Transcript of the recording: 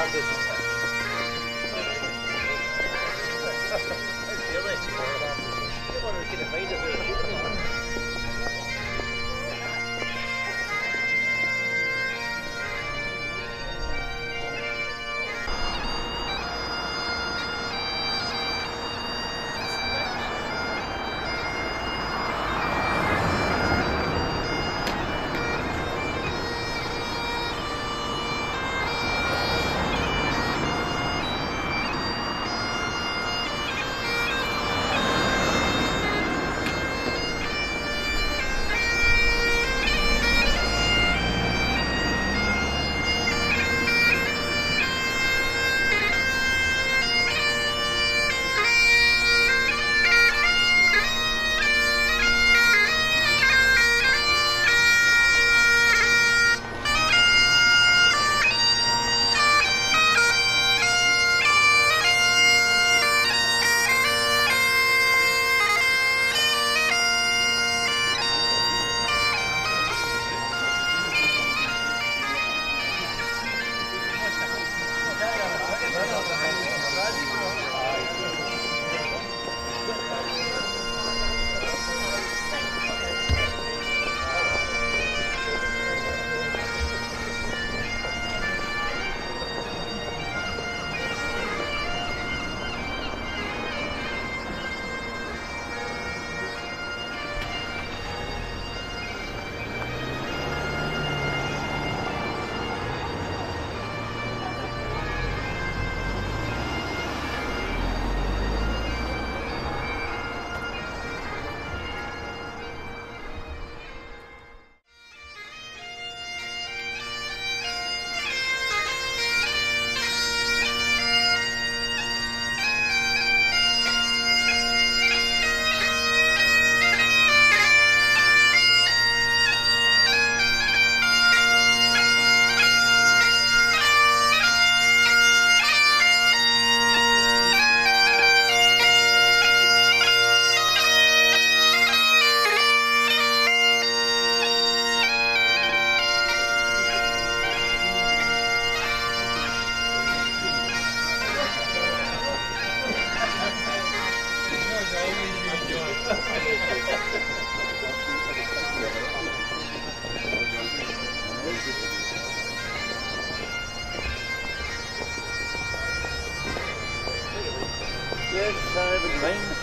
Thank you. Yes, Simon